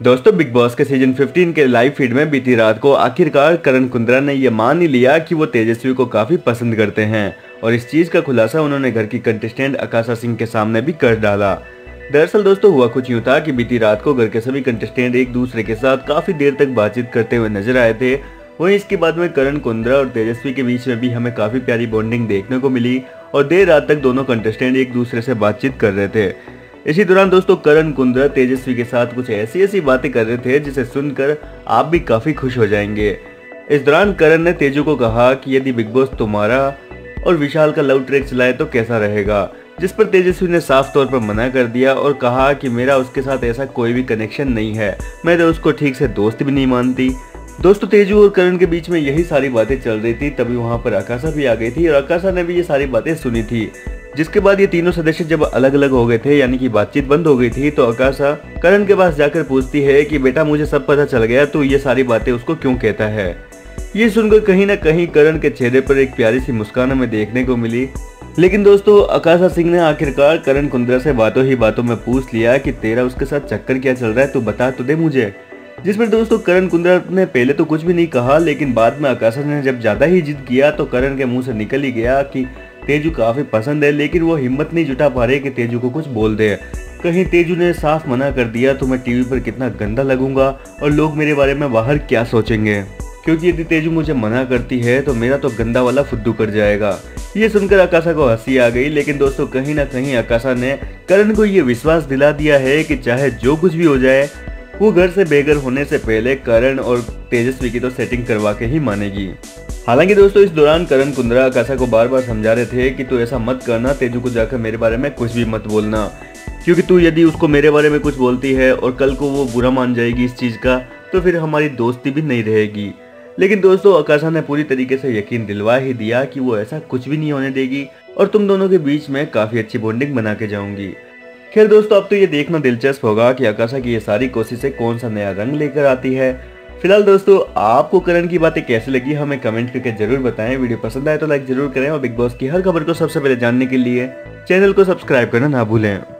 दोस्तों big boss के season 15 के लाइव फ़ीड में बीती रात को आखिरकार करण कुंद्रा ने यह मान ही लिया कि वो तेजस्वी को काफ़ी पसंद करते हैं और इस चीज़ का खुलासा उन्होंने घर की कंटेस्टेंट आकाशा सिंह के सामने भी कर डाला। दरअसल दोस्तों, हुआ कुछ यूँ था कि बीती रात को घर के सभी कंटेस्टेंट एक दूसरे के साथ काफ़ी देर तक बातचीत करते हुए नज़र आए थे। वहीं इसके बाद में करण कुंद्रा और तेजस्वी के बीच में भी हमें काफ़ी प्यारी बॉन्डिंग देखने को मिली और देर रात तक दोनों कंटेस्टेंट एक दूसरे से बातचीत कर रहे थे। इसी दौरान दोस्तों करण कुंद्रा तेजस्वी के साथ कुछ ऐसी ऐसी बातें कर रहे थे जिसे सुनकर आप भी काफ़ी खुश हो जाएँगे। इस दौरान करण ने तेजू को कहा कि यदि बिग बॉस तुम्हारा और विशाल का लव ट्रैक चलाए तो कैसा रहेगा? जिस पर तेजस्वी ने साफ़ तौर पर मना कर दिया और कहा कि मेरा उसके साथ ऐसा कोई भी कनेक्शन नहीं है। मैं तो उसको ठीक से दोस्त भी नहीं मानती। दोस्तों, तेजू और करण के बीच में यही सारी बातें चल रही थी, तभी वहाँ पर आकाशा भी आ गई थी और आकाशा ने भी ये सारी बातें सुनी थी। जिसके बाद ये तीनों सदस्य जब अलग अलग हो गए थे, यानी कि बातचीत बंद हो गई थी तो आकाशा करण के पास जाकर पूछती है कि, बेटा, मुझे सब पता चल गया तो ये सारी बातें उसको क्यों कहता है? ये सुनकर कहीं ना कहीं करण के चेहरे पर एक प्यारी सी मुस्कान हमें देखने को मिली। लेकिन दोस्तों, आकाशा सिंह ने आखिरकार करण कुंद्रा से बातों ही बातों में पूछ लिया कि, तेरा उसके साथ चक्कर क्या चल रहा है? तो बता तो दे मुझे। जिसमें दोस्तों करण कुंद्रा ने पहले तो कुछ भी नहीं कहा, लेकिन बाद में आकाशा ने जब ज़्यादा ही जिद किया तो करण के मुँह से निकल ही गया कि तेजू काफ़ी पसंद है, लेकिन वो हिम्मत नहीं जुटा पा रहे कि तेजू को कुछ बोल दे। कहीं तेजू ने साफ़ मना कर दिया तो मैं टीवी पर कितना गंदा लगूँगा और लोग मेरे बारे में बाहर क्या सोचेंगे? क्योंकि यदि तेजू मुझे मना करती है तो मेरा तो गंदा वाला फुद्दू कर जाएगा। ये सुनकर आकाशा को हँसी आ गई, लेकिन दोस्तों कहीं ना कहीं आकाशा ने करण को ये विश्वास दिला दिया है कि चाहे जो कुछ भी हो जाए, वो घर से बेघर होने से पहले करण और तेजस्वी की तो सेटिंग करवा के ही मानेगी। हालाँकि दोस्तों, इस दौरान करण कुंद्रा आकाशा को बार बार समझा रहे थे कि तू ऐसा मत करना, तेजू को जाकर मेरे बारे में कुछ भी मत बोलना। क्योंकि तू यदि उसको मेरे बारे में कुछ बोलती है और कल को वो बुरा मान जाएगी इस चीज़ का तो फिर हमारी दोस्ती भी नहीं रहेगी। लेकिन दोस्तों, आकाशा ने पूरी तरीके से यकीन दिलवा ही दिया कि वो ऐसा कुछ भी नहीं होने देगी और तुम दोनों के बीच में काफ़ी अच्छी बॉन्डिंग बना के जाऊँगी। खैर दोस्तों, अब तो ये देखना दिलचस्प होगा कि आकाशा की ये सारी कोशिशें कौन सा नया रंग लेकर आती है फ़िलहाल दोस्तों, आपको करण की बातें कैसी लगी, हमें कमेंट करके ज़रूर बताएँ। वीडियो पसंद आए तो लाइक ज़रूर करें और बिग बॉस की हर खबर को सबसे पहले जानने के लिए चैनल को सब्सक्राइब करना ना भूलें।